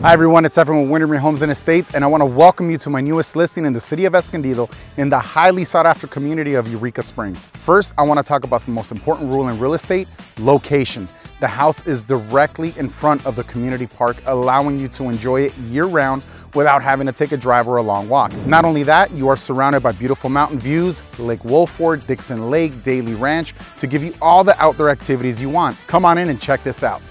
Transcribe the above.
Hi everyone, it's Evan with Winterman Homes and Estates and I want to welcome you to my newest listing in the city of Escondido in the highly sought after community of Eureka Springs. First, I want to talk about the most important rule in real estate, location. The house is directly in front of the community park, allowing you to enjoy it year round without having to take a drive or a long walk. Not only that, you are surrounded by beautiful mountain views, Lake Wohlford, Dixon Lake, Daly Ranch, to give you all the outdoor activities you want. Come on in and check this out.